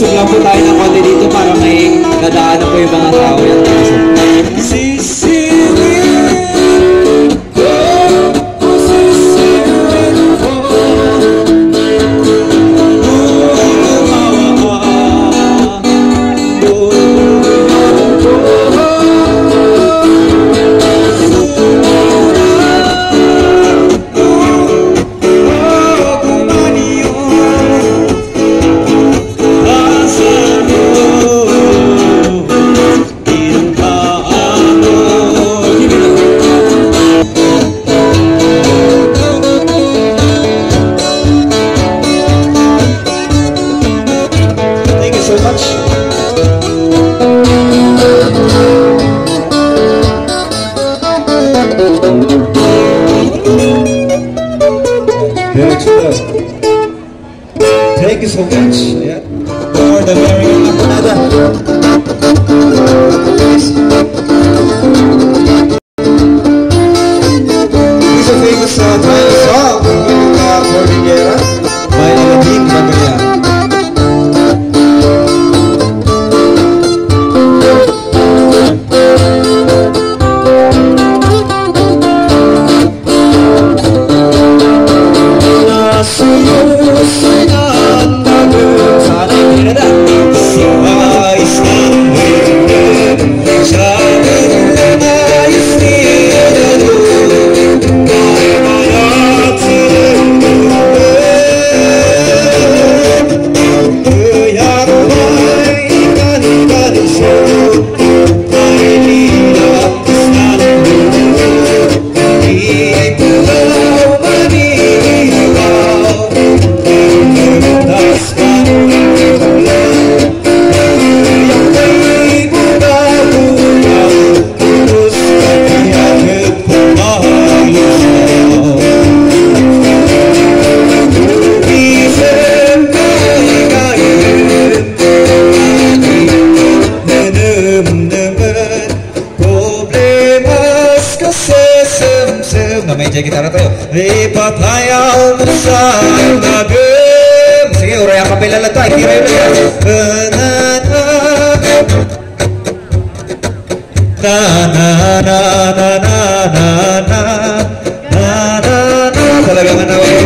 Mag-usap lang po tayo ng konti dito para may nadaanan po yung mga tao yan. So much. Thank you so much. Yeah. For the Apanada. This is a famous uh, song Oh. DJ gitar tayo. Lipat hayaw sa nabim. na na na na na na na na Na na na na na na na na na na na na